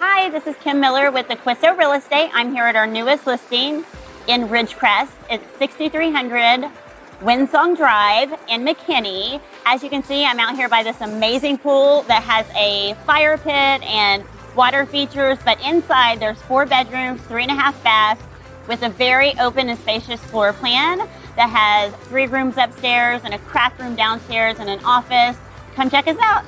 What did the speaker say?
Hi, this is Kim Miller with Acquisto Real Estate. I'm here at our newest listing in Ridgecrest. It's 6300 Windsong Drive in McKinney. As you can see, I'm out here by this amazing pool that has a fire pit and water features, but inside there's four bedrooms, three and a half baths with a very open and spacious floor plan that has three rooms upstairs and a craft room downstairs and an office. Come check us out.